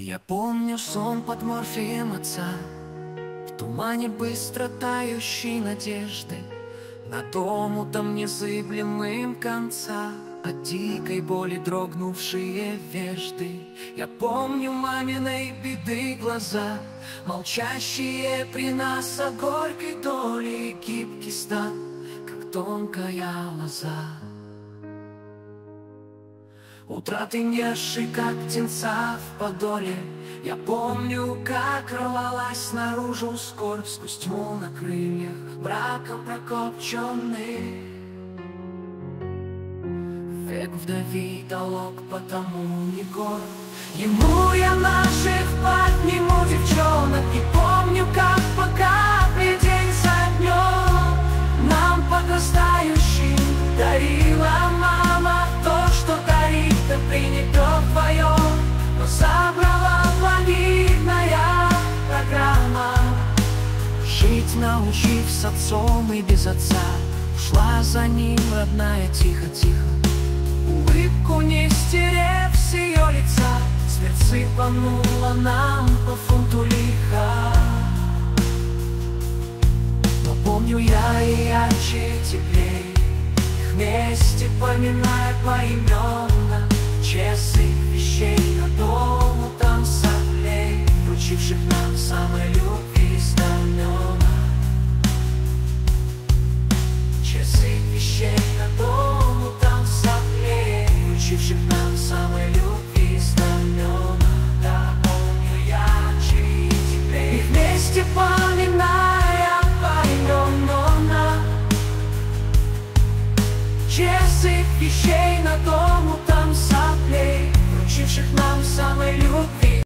Я помню сон под морфием отца В тумане быстро тающей надежды. На дому там незыблемым конца От дикой боли дрогнувшие вежды. Я помню маминой беды глаза Молчащие при нас о горькой доле Гибкий стан, как тонкая лоза Утраты несшей, как птенца в подоле. Я помню, как рвалась наружу скорбь Сквозь тьму на крыльях, браком прокопченный Век вдови долог, потому не горд. Ему я наших Жить научив с отцом и без отца. Шла за ним родная тихо-тихо. Улыбку не стерев с ее лица. Смерть сыпанула нам по фунту лиха. Но помню я и ярче теплей Их вместе поминая поименно Честных вещей на дому там соплей Вручивших нам самой любви Čia kaip išeina tomu tamsa.